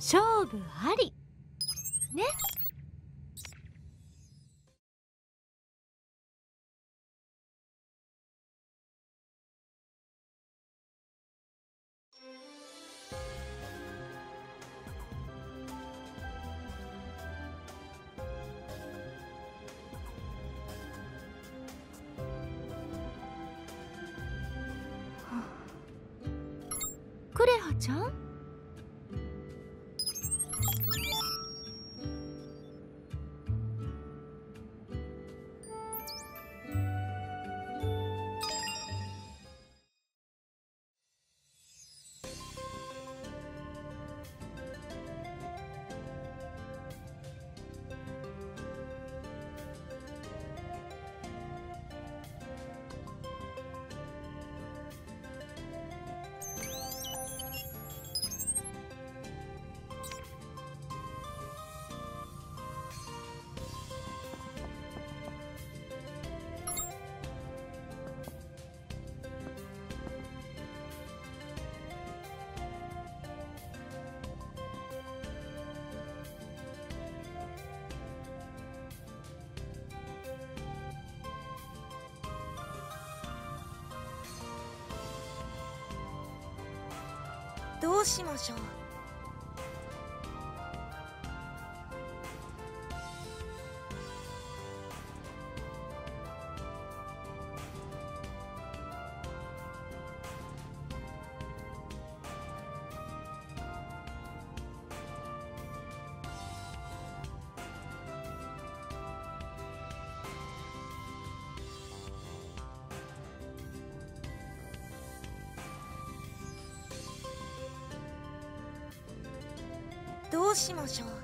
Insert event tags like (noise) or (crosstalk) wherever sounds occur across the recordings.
勝負あり。ね。クレハちゃん？どうしましょう？どうしましょう。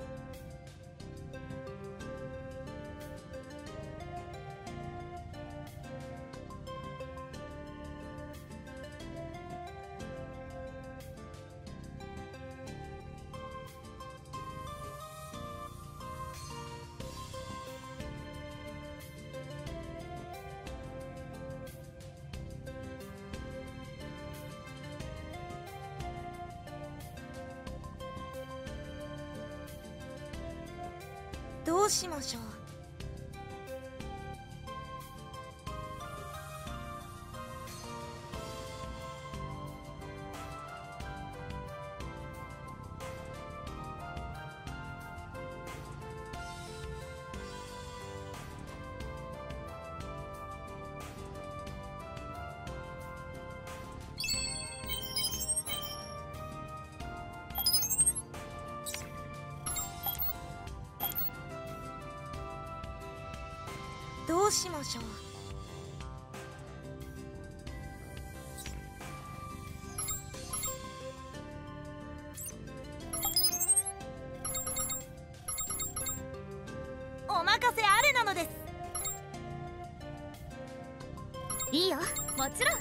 どうしましょう。どうしましょう？お任せあれなのです。いいよ。もちろ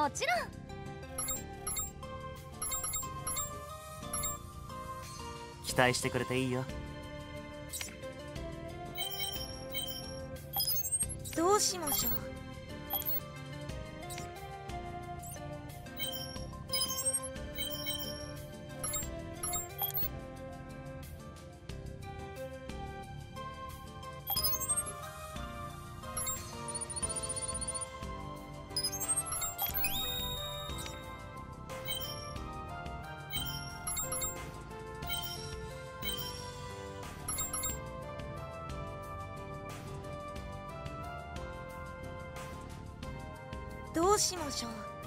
ん。もちろん。期待してくれていいよ。しましょう。しましょう。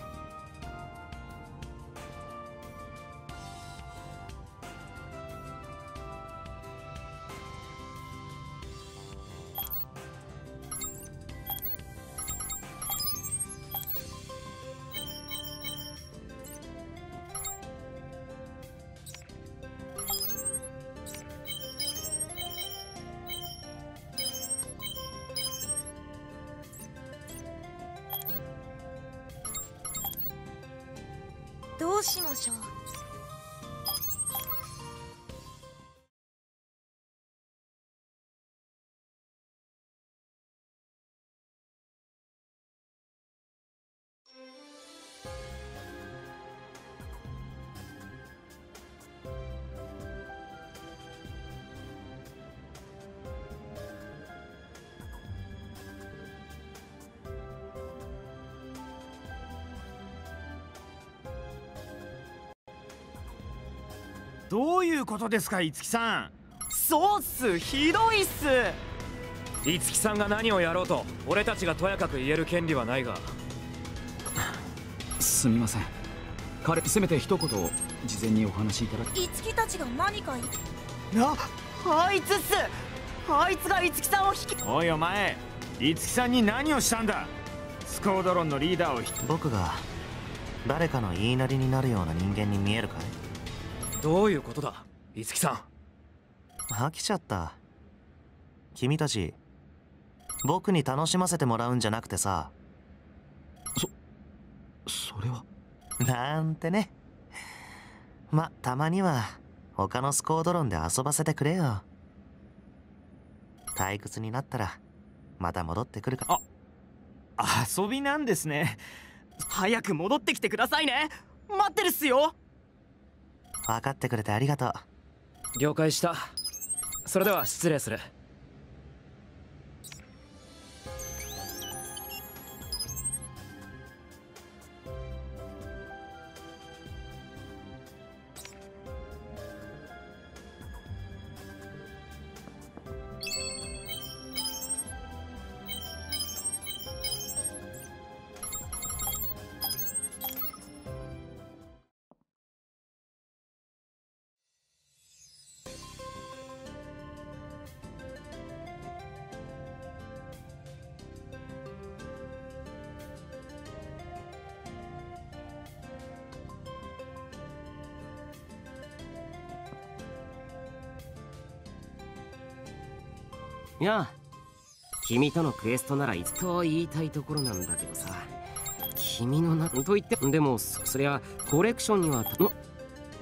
どういうことですか五木さん？そうっすひどいっす。五木さんが何をやろうと俺たちがとやかく言える権利はないが。すみません。彼せめて一言事前にお話しいただき五木たちが何か言なあいつっす。あいつが五木さんを引きおいお前五木さんに何をしたんだ？スコードロンのリーダーをひ僕が誰かの言いなりになるような人間に見えるかい？どういうことだ？五木さん。飽きちゃった。君たち僕に楽しませてもらうんじゃなくてさ。それは？なんてね。またまには他のスコードロンで遊ばせてくれよ。退屈になったらまた戻ってくるか。遊びなんですね。早く戻ってきてくださいね。待ってるっすよ分かってくれてありがとう。了解した。それでは失礼する。いや君とのクエストならいつと言いたいところなんだけどさ。君のなと言ってでもそそりゃコレクションには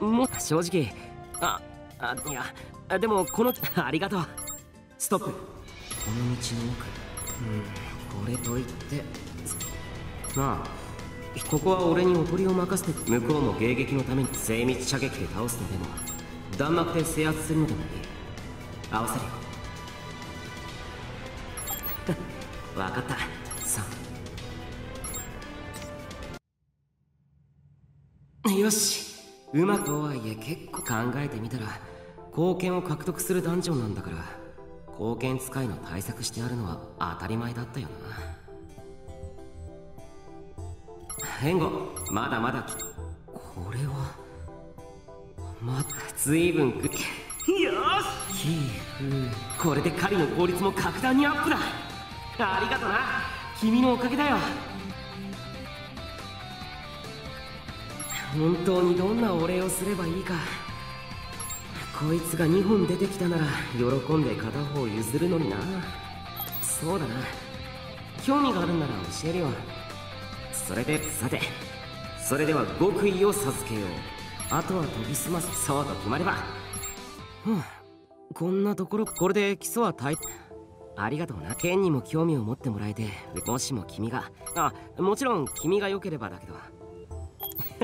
もも正直ああいやあでもこの (laughs) ありがとう。ストップ。この道の奥うん。これといって。なあここは俺におとりを任せて向こうも迎撃のために精密射撃で倒すのでも弾幕で制圧するのでもいい。合わせるよわかった。3よし。うまくとはいえ結構考えてみたら貢献を獲得するダンジョンなんだから貢献使いの対策してあるのは当たり前だったよな。援護まだまだ。きこれはま随分くよし。これで狩りの効率も格段にアップだありがとな。君のおかげだよ。本当にどんなお礼をすればいいか。こいつが2本出てきたなら喜んで片方譲るのにな。そうだな。興味があるなら教えるよ。それでさてそれでは極意を授けよう。あとは研ぎ澄ます。そうと決まれば。ふん。こんなところこれで基礎は大ありがとうな。剣にも興味を持ってもらえてもしも君が。あもちろん君が良ければだけど。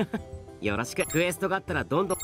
(laughs) よろしく。クエストがあったらどんどん。